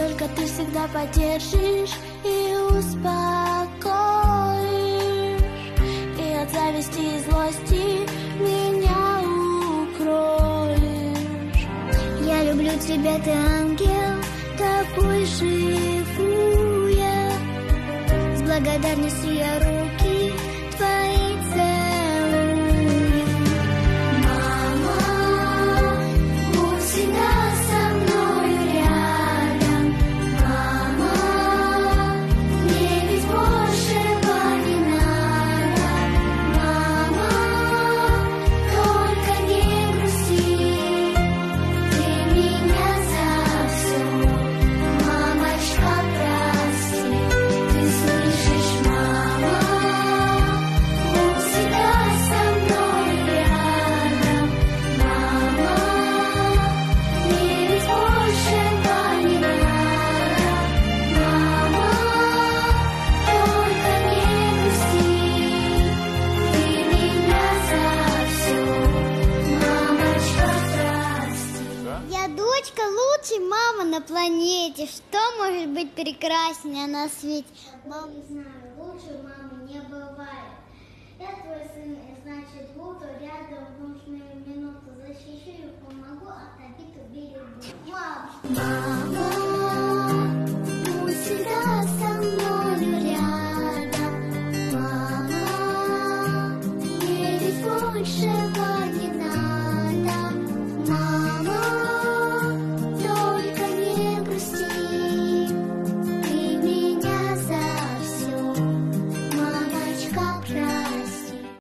Только ты всегда поддержишь и успокоишь. И от зависти и злости меня укроешь. Я люблю тебя, ты ангел, такой шифруя ну С благодарностью я руку мама на планете. Что может быть прекраснее на свете? Маму знаю, лучше мамы не бывает. Я твой сын, и значит буду рядом в нужную минуту. Защищу и помогу, а обиду берегу. Мама! Мама, будь всегда со мною рядом. Мама, верить больше.